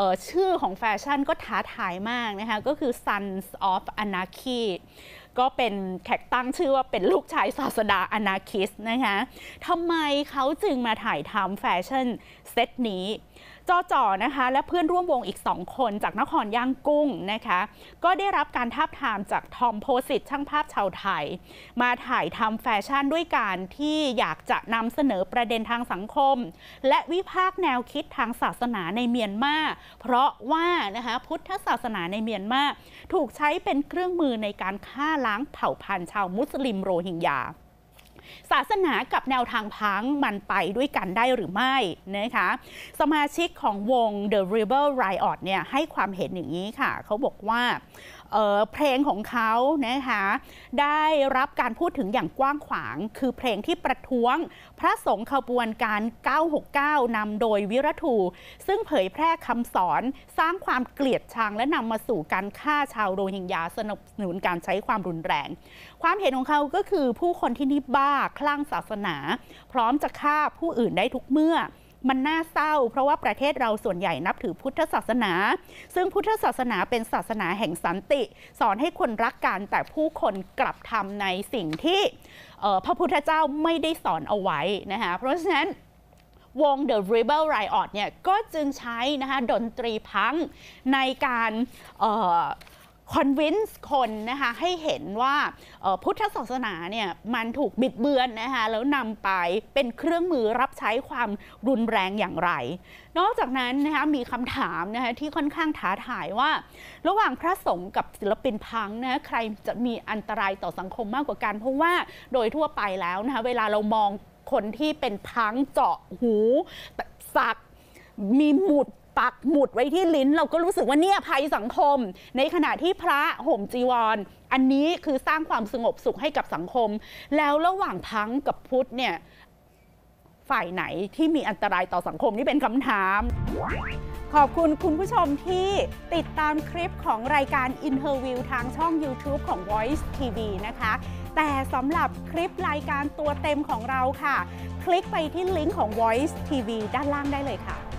ออชื่อของแฟชั่นก็ท้าทายมากนะคะ ก็คือ Sons of Anarchy ก็เป็นแขกตั้งชื่อว่าเป็นลูกชายศาสดาอนาคิสต์นะคะทำไมเขาจึงมาถ่ายทำแฟชั่นเซตนี้ จอจอนะคะและเพื่อนร่วมวงอีก 2 คนจากนครย่างกุ้งนะคะ ก็ได้รับการทาบทามจากทอมโพสิตช่างภาพชาวไทย มาถ่ายทำแฟชั่นด้วยการที่อยากจะนำเสนอประเด็นทางสังคม และวิพากษ์แนวคิดทางศาสนาในเมียนมาเพราะว่านะคะพุทธศาสนาในเมียนมาถูกใช้เป็นเครื่องมือในการฆ่าล้างเผ่าพันธุ์ชาวมุสลิมโรฮิงญา ศาสนากับแนวทางพังมันไปด้วยกันได้หรือไม่นะคะสมาชิกของวง The Rebel Riot เนี่ยให้ความเห็นอย่างนี้ค่ะ เขาบอกว่า เพลงของเขานะคะได้รับการพูดถึงอย่างกว้างขวาง คือเพลงที่ประท้วง พระสงฆ์ขบวนการ 969 นำโดยวิรทูซึ่งเผยแพร่คำสอนสร้างความเกลียดชังและนำมาสู่การฆ่าชาวโรฮิงญาสนับสนุนการใช้ความรุนแรง ความเห็นของเขาก็คือผู้คนที่นี่บ้าคลั่งศาสนา พร้อมจะฆ่าผู้อื่นได้ทุกเมื่อ มันน่าเศร้า เพราะว่าประเทศเราส่วนใหญ่นับถือพุทธศาสนา ซึ่งพุทธศาสนาเป็นศาสนาแห่งสันติ สอนให้คนรักกันแต่ผู้คนกลับทำในสิ่งที่พระพุทธเจ้าไม่ได้สอนเอาไว้นะคะเพราะฉะนั้นวง The Rebel Riot เนี่ยก็จึงใช้นะคะดนตรีพังในการ คอนวินส์คนนะคะให้เห็นว่าพุทธศาสนาเนี่ยมันถูกบิดเบือนนะคะแล้วนำไปเป็นเครื่องมือรับใช้ความรุนแรงอย่างไร นอกจากนั้นนะคะมีคำถามนะคะที่ค่อนข้างท้าทายว่า ระหว่างพระสงฆ์กับศิลปินพังนะใครจะมีอันตรายต่อสังคมมากกว่ากัน เพราะว่าโดยทั่วไปแล้วนะคะเวลาเรามองคนที่เป็นพังเจาะหูสักมีหมุด ปักหมุดไว้ที่ลิ้น เราก็รู้สึกว่าเนี่ยภัยสังคม ในขณะที่พระห่มจีวรอันนี้คือสร้างความสงบสุขให้กับสังคม แล้วระหว่างพังกับพุทธเนี่ยฝ่ายไหนที่มีอันตรายต่อสังคมนี่เป็นคำถาม ขอบคุณคุณผู้ชมที่ติดตามคลิปของรายการ Interview ทางช่อง YouTube ของ Voice TV นะคะ แต่สำหรับคลิปรายการตัวเต็มของเราค่ะ คลิกไปที่ลิงก์ของ Voice TV ด้านล่างได้เลยค่ะ